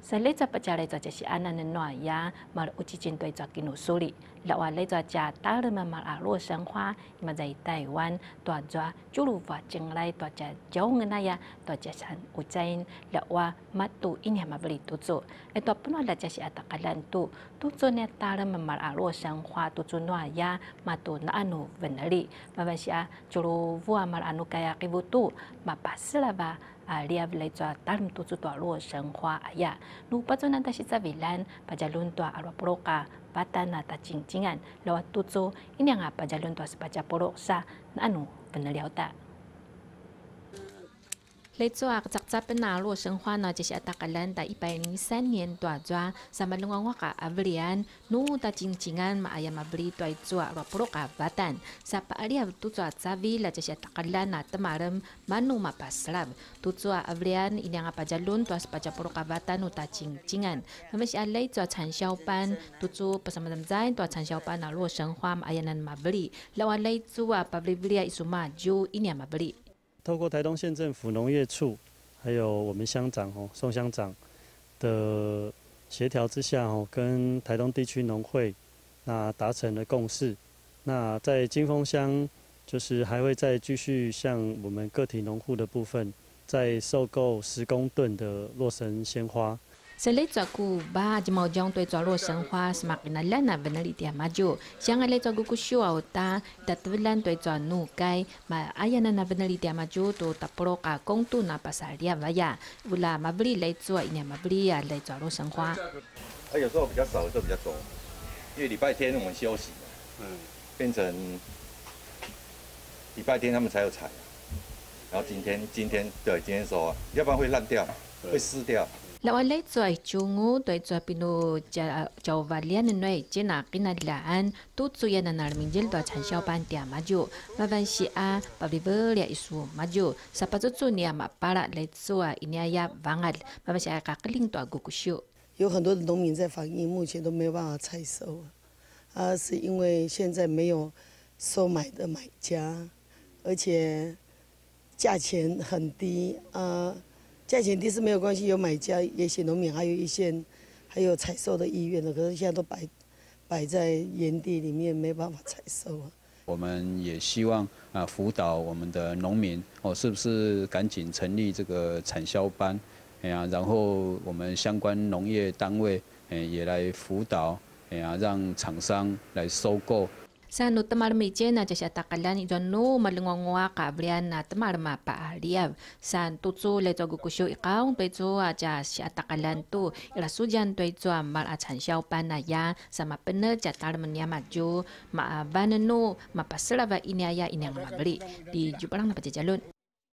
三日在不加来做就是安那的诺亚，嘛有几针对做进入手里，另外那做加大日嘛嘛啊洛神花，嘛在台湾大做就如话将来大家交个那样，大家想有在，另外嘛都一年嘛不离多做，哎，大不那来就是阿达个难度，多做呢大日嘛嘛啊洛神花，多做暖阳，嘛都那安努稳那里，嘛不是啊，就如话嘛安努盖呀给不多，嘛巴适了吧。啊，你也来做大林多做大罗神话啊呀，如不做那那些在为难，把家轮到阿罗布罗噶，把单那达静静安，罗多做，因两啊把家轮到是把家布罗啥，那侬不能了得。Lezoak Zakzapena Luo Shenghua Jesi Atakalan Ta 103 Nian Tua Zwa Sama Lenguang Waka Avlian Nu Ta Jing Jingan Ma Ayam Avli Tua Zwa Rua Puro Ka Vatan Sapa Ali Av Tu Zwa Zavi La Jesi Atakalan Na Temarem Manu Ma Paslav Tu Zwa Avlian Ini Nga Pajalun Tua Sepaja Puro Ka Vatan Nu Ta Jing Jingan Memesh Alai Zwa Chan Xiao Pan Tu Zwa Zain Tua Chan Xiao Pan Na Luo Shenghua Ma Ayanan Ma Beli Lawa Lai Zwa Pabli Belia Isu Ma Ju Ini Ma Beli 透过台东县政府农业处，还有我们乡长哦宋乡长的协调之下哦，跟台东地区农会那达成了共识。那在金峰乡，就是还会再继续向我们个体农户的部分，再收购十公吨的洛神鲜花。生来抓菇吧，就毛匠队抓罗生花，是嘛？那懒懒不那里点嘛就，像我来抓菇，酷秀啊，打，得突然对抓怒街，嘛，阿燕那不那里点嘛就，都打破了，共度那巴沙利亚不呀？不啦，毛布里来抓，伊那毛布里啊来抓罗生花。哎，有时候比较少，有时候比较多，因为礼拜天我们休息嘛，嗯，变成礼拜天他们才有菜。然后今天，今天，对，今天收，要不然会烂掉，会湿掉。La wa lai cuai chu ngu toi cuai pinu jauh valian noi cina kina laan tu cuya na nar minjil tua chan xiao pan tia maju maban si a pabli belia isu maju sapa tu cu nia ma para lai cuai ini aya vangat maban si a kakling tua gukushu 有很多的农民在防疫，目前都没有办法采收，啊，是因为现在没有收买的买家，而且价钱很低啊。价钱低是没有关系，有买家，也许农民还有一些还有采收的意愿的，可是现在都摆摆在原地里面，没办法采收啊。我们也希望啊辅导我们的农民哦，是不是赶紧成立这个产销班？哎呀，然后我们相关农业单位哎也来辅导，哎呀，让厂商来收购。Sa no tamar mi chena cha sha takalan i don no malungwa ka brian na tamar ma pa liav san tu chu le to gu ku shu i kaung pe chu a cha sha takalan tu ira su jan tu chu mar a chan xiao pan na ya sa ma pen cha tar man ya ma ju ma ban no ma pasra va inya ya inyang ma bli di ju parang na pa jalun